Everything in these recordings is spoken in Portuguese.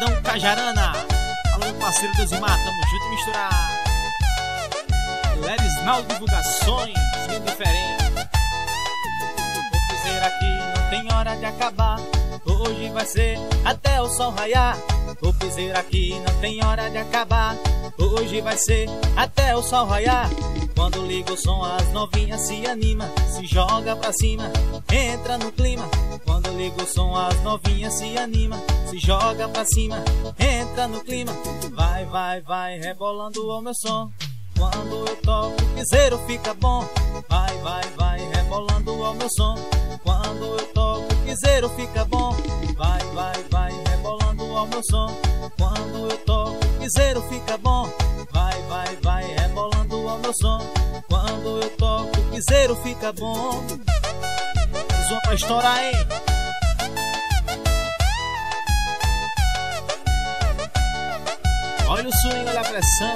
Cajarana. Alô, parceiro Desimar, tamo junto e misturar. Leves Mal Divulgações, bem diferente. Vou dizer aqui, não tem hora de acabar. Hoje vai ser até o sol raiar. O piseiro aqui não tem hora de acabar. Hoje vai ser até o sol raiar. Quando liga o som, as novinhas se anima, se joga pra cima, entra no clima. Quando liga o som, as novinhas se anima, se joga pra cima, entra no clima. Vai, vai, vai, rebolando o meu som. Quando eu toco, o piseiro fica bom. Vai, vai, vai, rebolando o meu som. Quando eu toco, o piseiro fica bom. Vai, vai, vai, rebolando o meu som. Quando eu toco, o piseiro fica bom. Meu som. Quando eu toco, o piseiro fica bom. Uma pra estourar, hein? Olha o swing, olha a pressão.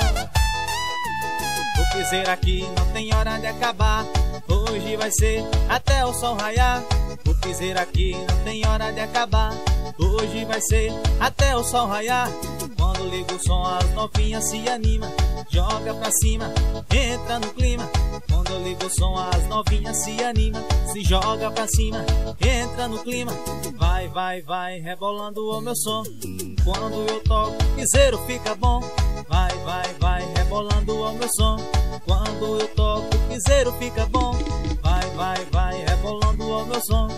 O piseiro aqui não tem hora de acabar. Hoje vai ser até o sol raiar. O piseiro aqui não tem hora de acabar. Hoje vai ser até o sol raiar. Quando liga o som, as novinhas se anima, joga pra cima, entra no clima. Quando eu ligo o som, as novinhas se anima, se joga pra cima, entra no clima. Vai, vai, vai, rebolando o meu som. Quando eu toco, piseiro fica bom. Vai, vai, vai, rebolando o meu som. Quando eu toco, piseiro fica bom. Vai, vai, vai, rebolando o meu som.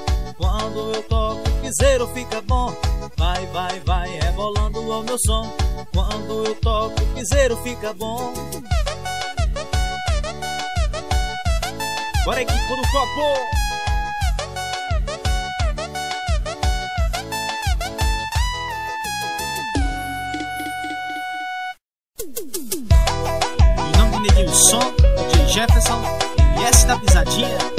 Quando eu toco, piseiro fica bom. Vai, vai, vai, rebolando o meu som. Quando eu toco, piseiro fica bom. Bora equipe do copo! Jefferson e S da Pisadinha.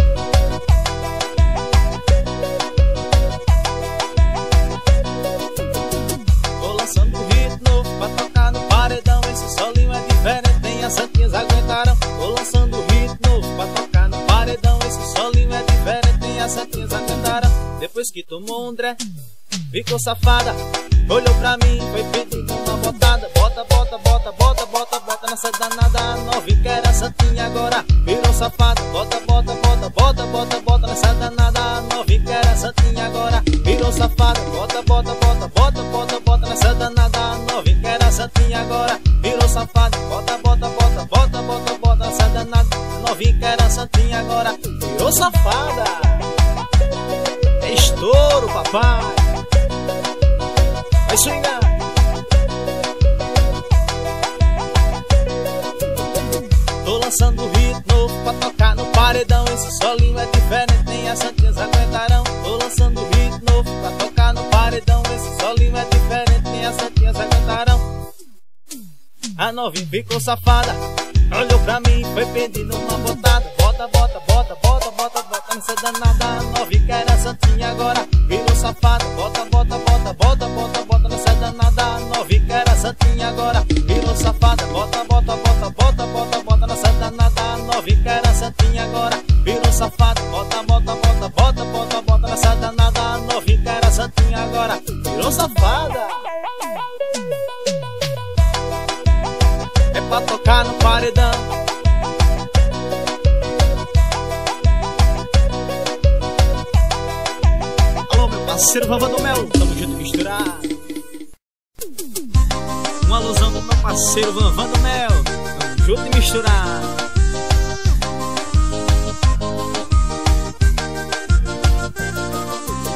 Diferente, nem as santinhas aguentaram. Tô lançando hit novo pra tocar no paredão. Esse solinho é diferente, nem as santinhas aguentaram. Depois que tomou um André, ficou safada. Olhou pra mim, foi pedindo uma botada. Bota, bota, bota, bota, bota, bota nessa danada. Novinha que era santinha agora virou safada. Bota, bota, bota, bota, bota, bota nessa danada. A que era santinha agora virou safada. Bota, bota, bota, bota, bota, bota nessa danada. Novinha que era santinha agora virou safada. Bota, bota, nessa danada. Novinha que era santinha agora virou safada. É estouro, papai. Vai swingar. Tô lançando hit novo pra tocar no paredão. Esse solinho é diferente, nem as santinhas aguentarão. Tô lançando hit novo pra tocar no paredão. Esse solinho é diferente, nem as santinhas aguentarão. A novinha ficou safada, olhou pra mim, foi pedindo uma botada. Bota, bota, bota, bota, bota, bota nessa danada. A novinha que era santinha agora virou safada. Bota, bota, bota, bota, bota, bota nessa danada. A novinha que era santinha agora virou safada. Bota, bota, bota, bota, parceiro do Mel, tamo junto misturado. Uma alusão do meu parceiro Vanvan do Mel, tamo junto e misturado.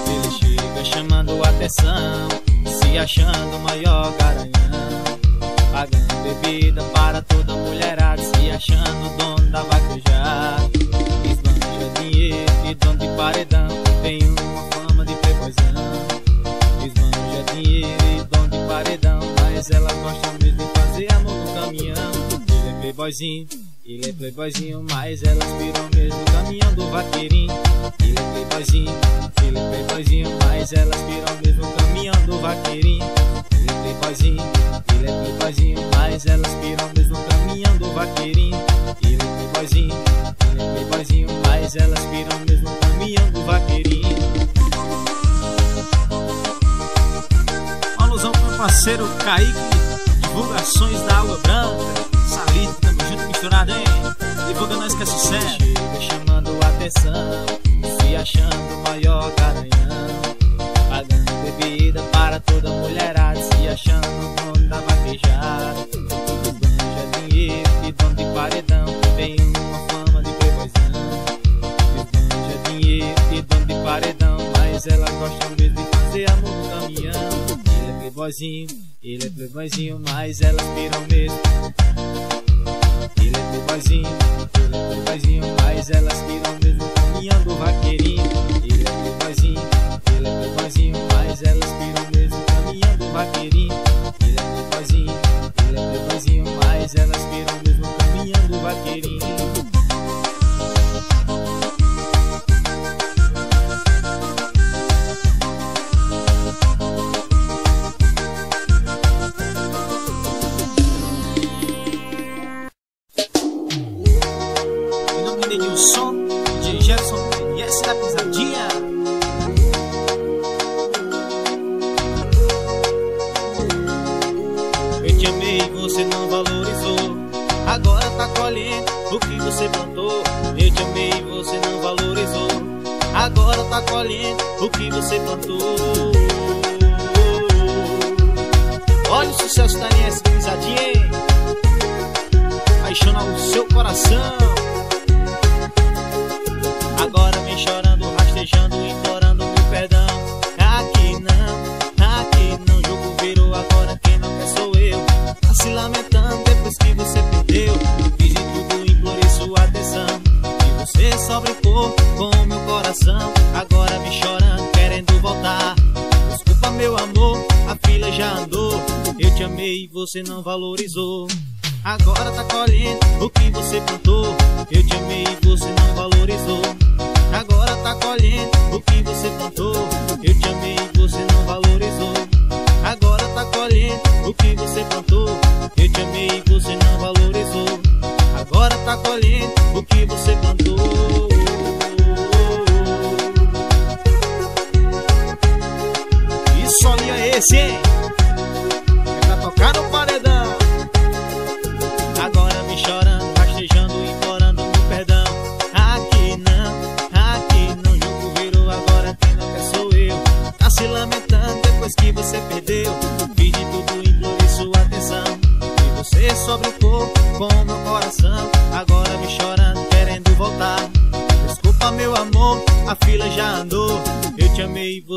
Ele chega chamando atenção, se achando maior garanhão. Pagando bebida para toda mulherada, se achando dono da vaquejada. Esbanja dinheiro e dono de paredão, tem uma playboyzinho, ele é playboyzinho, mas elas viram mesmo no caminhão do vaqueirinho. Ele é playboyzinho, ele é playboyzinho, mas elas viram mesmo no caminhão do vaqueirinho. Ele é playboyzinho, ele é playboyzinho, mas elas piram mesmo no caminhão do vaqueirinho. Ele é playboyzinho, ele é playboyzinho, mas elas piram mesmo no caminhão do vaqueirinho. Alusão pro parceiro Kaique, divulgações da Água Branca. Misturado, hein? Divulga nós que é sucesso. Chega chamando atenção, se achando maior garanhão. Pagando bebida para toda mulherada, se achando dono da vaquejada. Ganja dinheiro e dono de paredão, tem uma fama de playboyzão. Ganja dinheiro e dono de paredão, mas ela gosta mesmo de fazer amor playboyzinho, ele é playboyzinho, mas elas piram mesmo. Ele é playboyzinho, ele é Agora tá colhendo o que você plantou. Olha o sucesso da NS Pisadinha, hein? Paixona o seu coração. E você não valorizou. Agora tá colhendo o que você plantou. Eu te amei você não valorizou. Agora tá colhendo o que você plantou. Eu te amei você não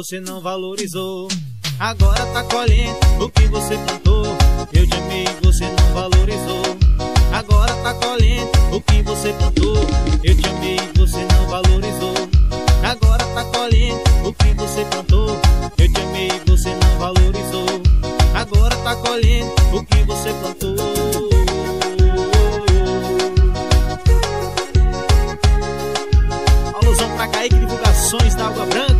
você não valorizou. Agora tá colhendo o que você plantou. Eu te amei e você não valorizou. Agora tá colhendo o que você plantou. Eu te amei e você não valorizou. Agora tá colhendo o que você plantou. Eu te amei e você não valorizou. Agora tá colhendo o que você plantou. Alusão pra Kaique Divulgações da Água Branca.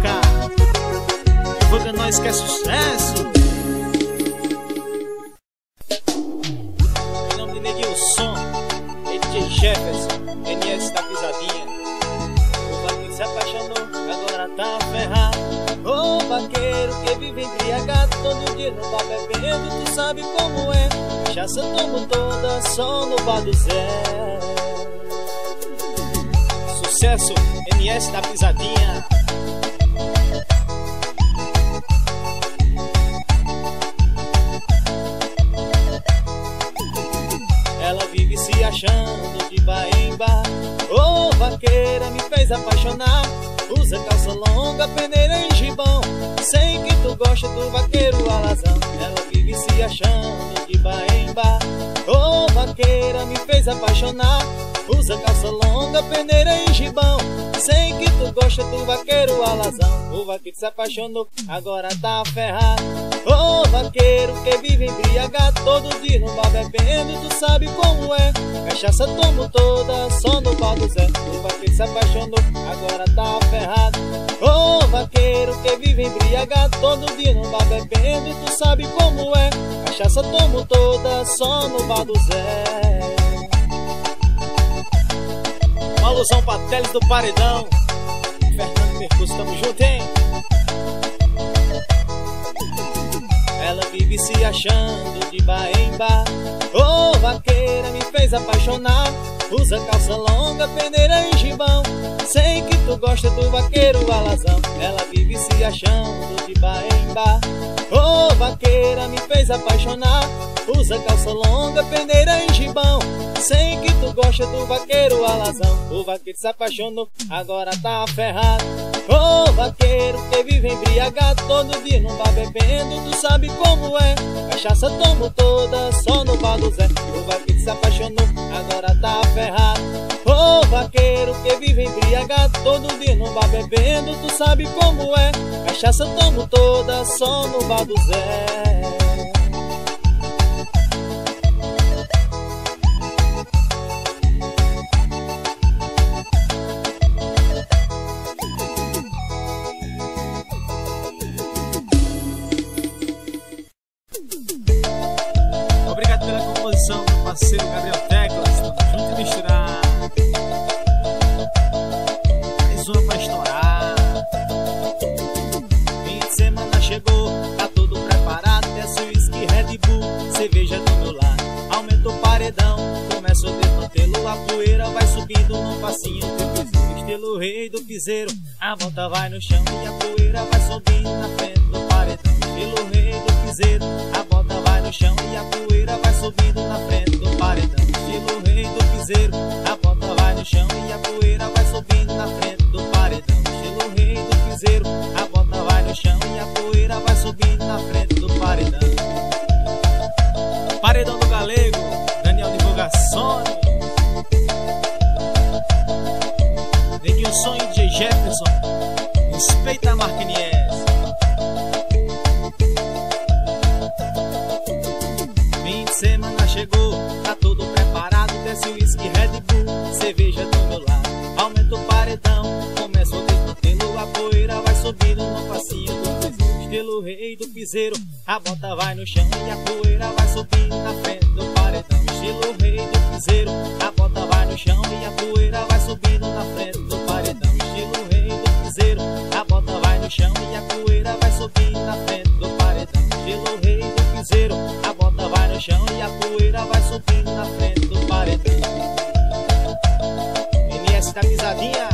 Nós que é sucesso. Em nome de Nedilson, DJ Jefferson, NS da Pisadinha. O vaqueiro se apaixonou, agora tá ferrado. Ô vaqueiro que vive embriagado, todo dia não tá bebendo, tu sabe como é. Cachaça tomo toda, só no bar do Zé. Sucesso, NS da Pisadinha. Achando de bar em bar. Ô vaqueira me fez apaixonar. Usa calça longa, peneira e gibão. Sei que tu gosta do vaqueiro alazão. Ela vive se achando de bar em bar. Ô vaqueira me fez apaixonar. Usa calça longa, peneira e gibão. Sei que tu gosta do vaqueiro alazão. O vaqueiro se apaixonou, agora tá ferrado. Ô vaqueiro que vive embriagado, todo dia no bar bebendo, tu sabe como é. Cachaça tomo toda, só no bar do Zé. O vaqueiro se apaixonou, agora tá ferrado. Ô vaqueiro que vive embriagado, todo dia no bar bebendo, tu sabe como é. Cachaça tomo toda, só no bar do Zé. Uma alusão pra Teles do Paredão. Fernando Mercúcio, tamo junto, hein? Ela vive se achando de bar em bar. Ô oh, vaqueira me fez apaixonar. Usa calça longa, peneira e gibão. Sei que tu gosta do vaqueiro alazão. Ela vive se achando de bar em bar. Ô oh, vaqueira me fez apaixonar. Usa calça longa, peneira e gibão. Sei que tu gosta do vaqueiro alazão. O vaqueiro se apaixonou, agora tá ferrado. Ô oh, vaqueiro embriagado, todo dia não tá bebendo, tu sabe como é. Cachaça tomo toda, só no bar do Zé. O vaqueiro se apaixonou, agora tá ferrado. Ô vaqueiro que vive embriagado, todo dia não vai bebendo, tu sabe como é. Cachaça tomo toda, só no bar do Zé. Rei do piseiro, a volta vai no chão e a poeira vai subindo na frente do paredão. Estilo rei do piseiro, a volta vai no chão e a poeira vai subindo na frente paredão, estilo rei do piseiro. A bota vai no chão e a poeira vai subindo na frente piseiro, a bota vai no chão e a poeira vai subindo na frente do paredão, estilo rei do piseiro, a bota vai no chão e a poeira vai subindo na frente do paredão, estilo rei do piseiro, a bota vai no chão e a poeira vai subindo na frente do paredão, estilo rei do piseiro, a bota vai no chão e a poeira vai subindo na frente do paredão. MS da pisadinha,